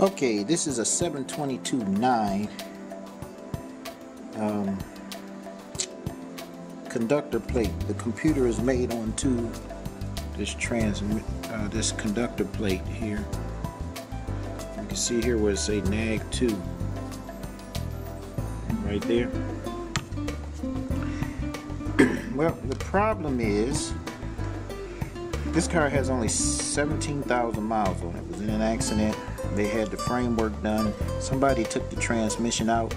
Okay, this is a 722.9 um, conductor plate. The computer is made onto this transmit uh, this conductor plate here. You can see here where it say NAG 2 right there. well, the problem is this car has only 17,000 miles on it. It was in an accident they had the framework done. Somebody took the transmission out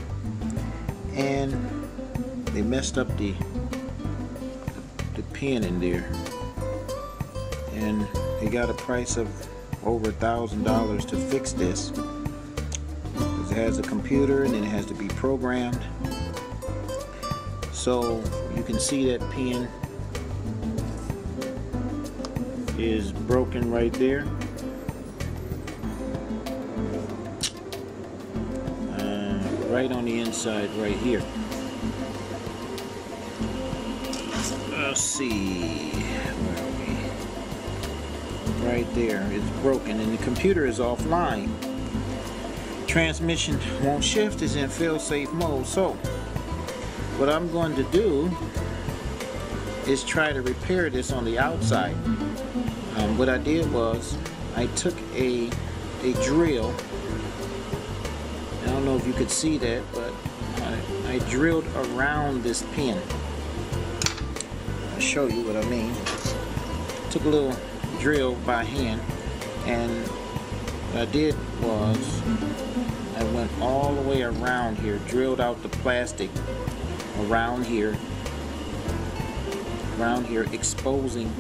and they messed up the the pin in there. And they got a price of over a thousand dollars to fix this. It has a computer and it has to be programmed. So you can see that pin is broken right there. Right on the inside right here. Let's see. Right there. It's broken and the computer is offline. Transmission won't shift. It's in fail-safe mode. So, what I'm going to do is try to repair this on the outside. Um, what I did was I took a a drill know if you could see that, but I, I drilled around this pin. I'll show you what I mean. Took a little drill by hand, and what I did was I went all the way around here, drilled out the plastic around here, around here, exposing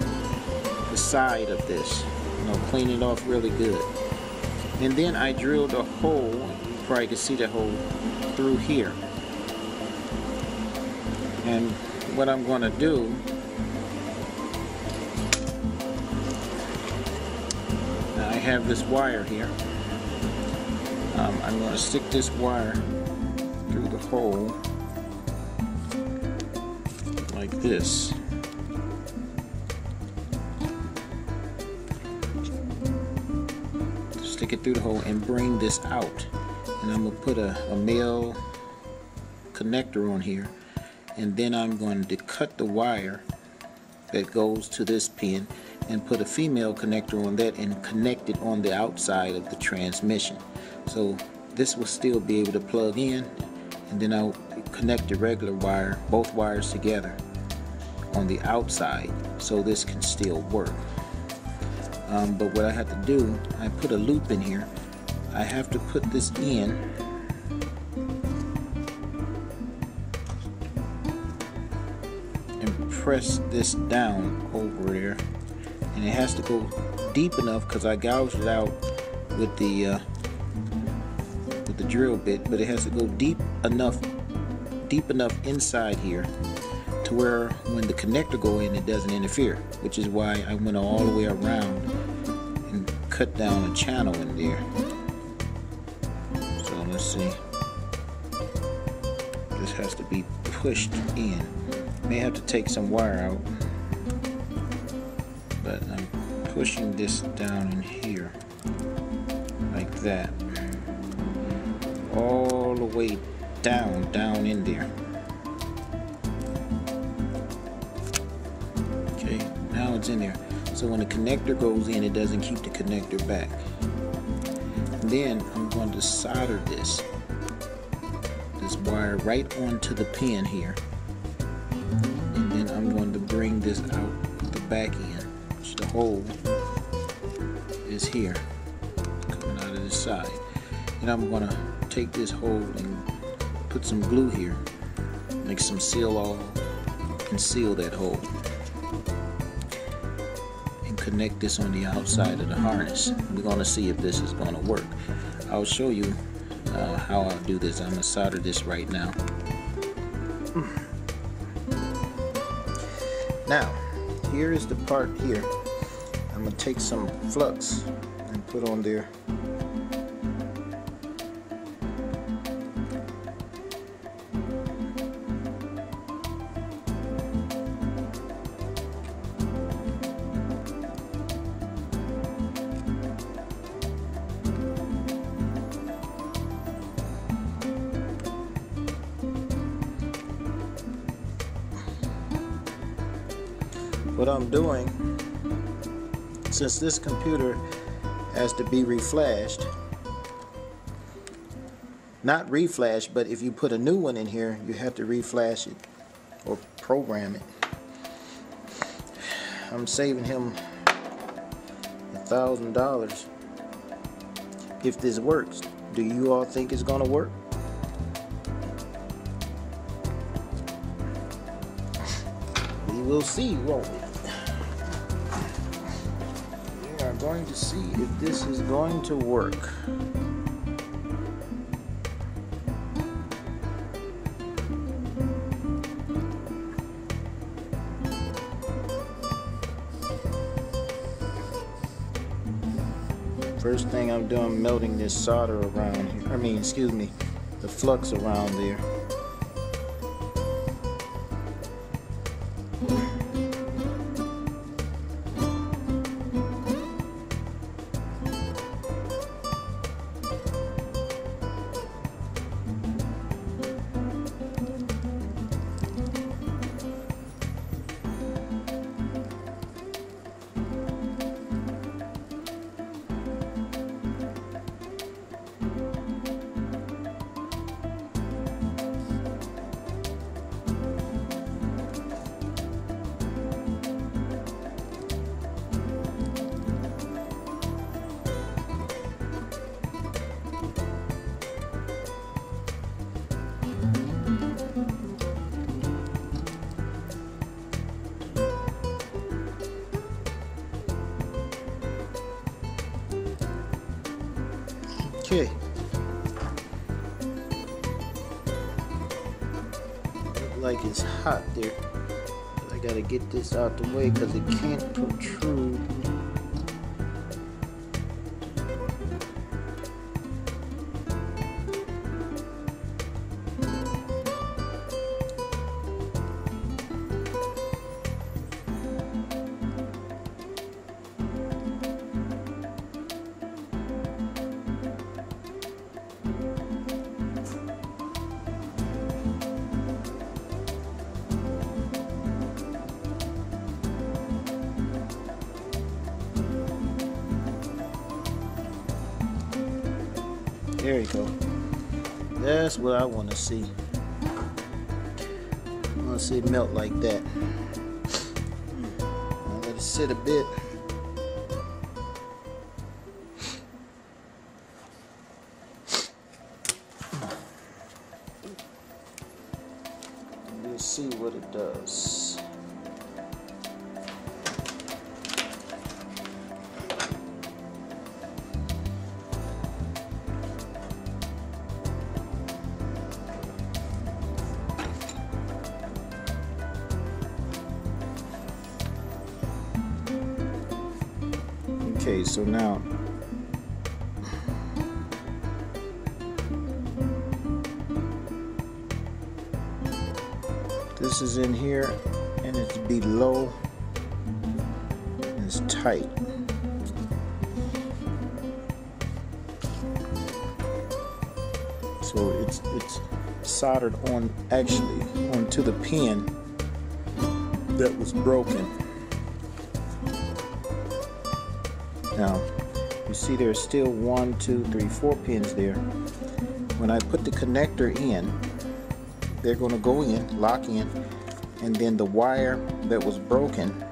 the side of this. You know, clean it off really good. And then I drilled a hole probably can see the hole through here. And what I'm going to do I have this wire here. Um, I'm going to stick this wire through the hole like this. Stick it through the hole and bring this out and I'm going to put a, a male connector on here. And then I'm going to cut the wire that goes to this pin and put a female connector on that and connect it on the outside of the transmission. So this will still be able to plug in and then I'll connect the regular wire both wires together on the outside so this can still work. Um, but what I have to do I put a loop in here I have to put this in. And press this down over there. And it has to go deep enough because I gouged it out with the uh, with the drill bit but it has to go deep enough deep enough inside here to where when the connector go in it doesn't interfere which is why I went all the way around and cut down a channel in there see. This has to be pushed in. May have to take some wire out, but I'm pushing this down in here like that. All the way down, down in there. Okay, now it's in there. So when the connector goes in, it doesn't keep the connector back. Then I'm going to solder this this wire right onto the pin here. And then I'm going to bring this out the back end which the hole is here coming out of the side. And I'm going to take this hole and put some glue here make some seal all and seal that hole connect this on the outside of the harness we're going to see if this is going to work I'll show you uh, how I'll do this. I'm going to solder this right now. Now, here is the part here. I'm going to take some flux and put on there. What I'm doing, since this computer has to be reflashed, not reflash, but if you put a new one in here, you have to reflash it or program it. I'm saving him a thousand dollars if this works. Do you all think it's gonna work? We will see, won't we? Going to see if this is going to work. First thing I'm doing, melting this solder around here. I mean, excuse me, the flux around there. Okay. Look like it's hot there. But I gotta get this out the way because it can't protrude. There you go. That's what I want to see. I want to see it melt like that. I'll let it sit a bit. We'll see what it does. Okay, so now this is in here and it's below it's tight. So it's it's soldered on actually onto the pin that was broken. Now, you see there's still one, two, three, four pins there. When I put the connector in, they're going to go in, lock in, and then the wire that was broken,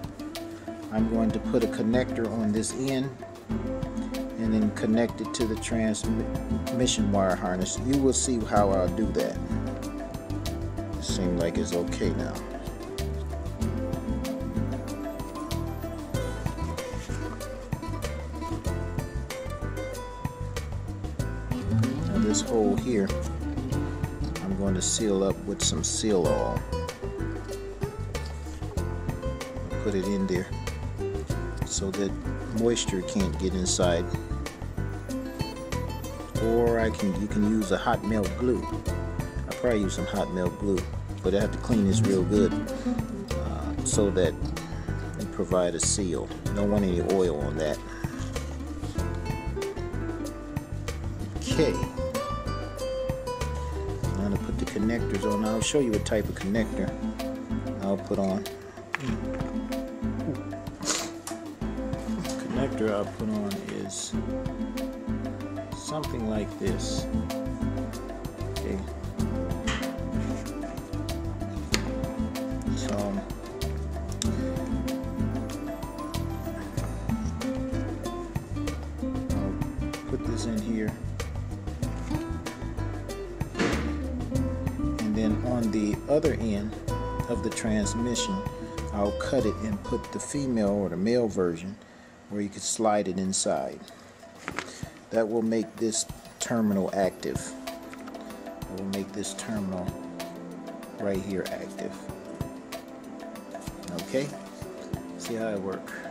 I'm going to put a connector on this end and then connect it to the transmission wire harness. You will see how I'll do that. It seems like it's okay now. Hole here, I'm going to seal up with some seal all. Put it in there so that moisture can't get inside. Or I can you can use a hot melt glue. I probably use some hot melt glue, but I have to clean this real good uh, so that it provide a seal. Don't want any oil on that. Okay. Connectors on. I'll show you what type of connector I'll put on. connector I'll put on is something like this. Okay. So I'll put this in here. On the other end of the transmission, I'll cut it and put the female or the male version where you could slide it inside. That will make this terminal active. It will make this terminal right here active. Okay? See how it works.